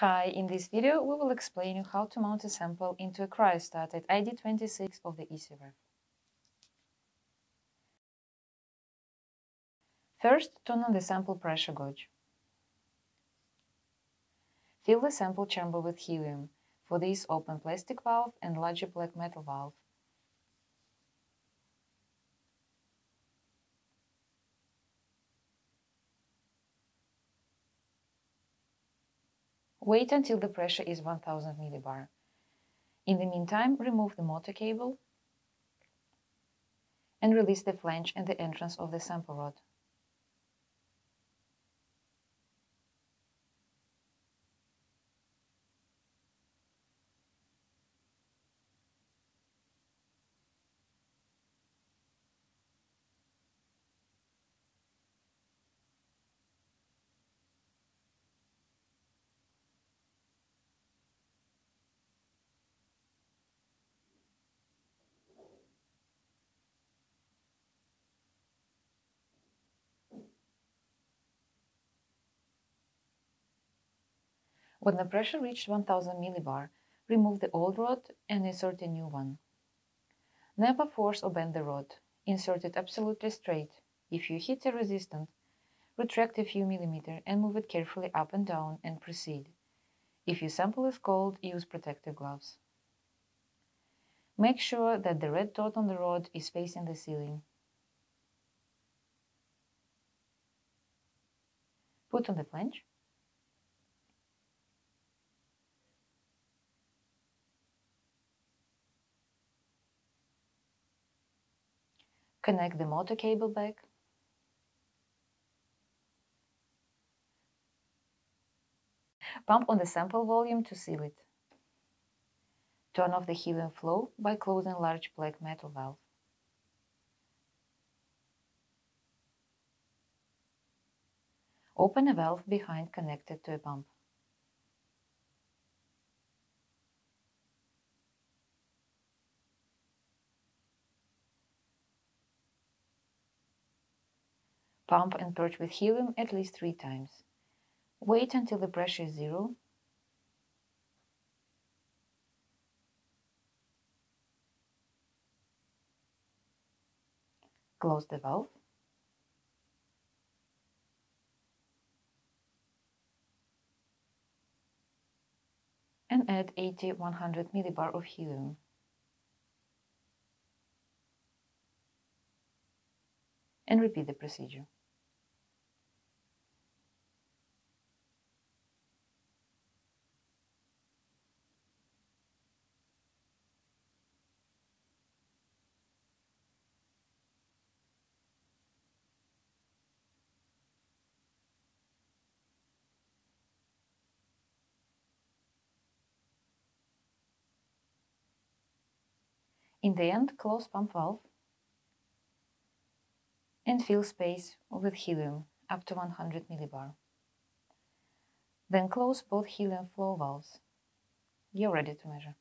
Hi, in this video we will explain you how to mount a sample into a cryostat at ID26 of the ESRF. First, turn on the sample pressure gauge. Fill the sample chamber with helium. For this, open plastic valve and larger black metal valve. Wait until the pressure is 1000 millibar. In the meantime, remove the motor cable and release the flange and the entrance of the sample rod. When the pressure reached 1000 millibar, remove the old rod and insert a new one. Never force or bend the rod. Insert it absolutely straight. If you hit a resistance, retract a few millimeter and move it carefully up and down and proceed. If your sample is cold, use protective gloves. Make sure that the red dot on the rod is facing the ceiling. Put on the flange. Connect the motor cable back. Pump on the sample volume to seal it. Turn off the helium flow by closing large black metal valve. Open a valve behind connected to a pump. Pump and purge with helium at least three times. Wait until the pressure is zero. Close the valve. And add 80-100 millibar of helium. And repeat the procedure. In the end, close pump valve and fill space with helium up to 100 millibar. Then close both helium flow valves. You're ready to measure.